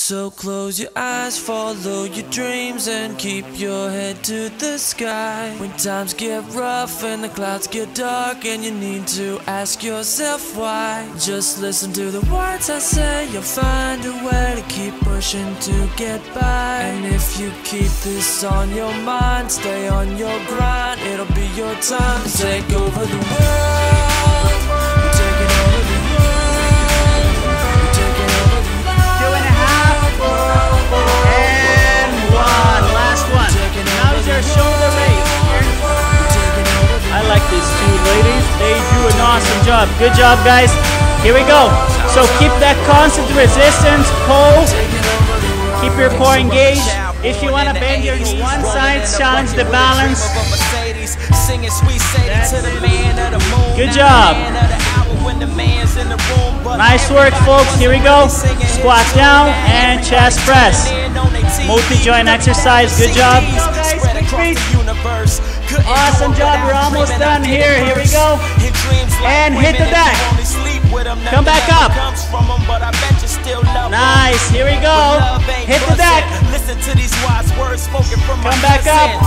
So close your eyes, follow your dreams, and keep your head to the sky. When times get rough and the clouds get dark, and you need to ask yourself why. Just listen to the words I say, you'll find a way to keep pushing to get by. And if you keep this on your mind, stay on your grind, it'll be your time to take over the world. Awesome job. Good job, guys. Here we go. So keep that constant resistance. Pull. Keep your core engaged. If you want to bend your knee one side, challenge the balance. Good job. Nice work, folks. Here we go. Squat down and chest press. Multi-joint exercise. Good job. Awesome job. We're almost done here. Here we go. And hit the deck. Come back up. Nice. Here we go. Hit the deck. Listen to these wise words spoken from Come back up.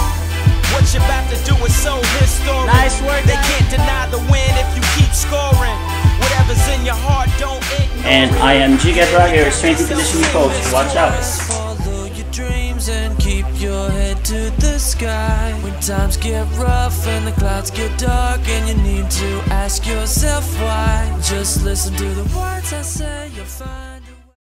What you're about to do is so historic. Nice work, They can't deny the win if you keep scoring. Whatever's in your heart, don't ignore. And I am Digue Braga, your strength and conditioning coach. Watch out. Sky. When times get rough and the clouds get dark, and you need to ask yourself why. Just listen to the words I say, you'll find.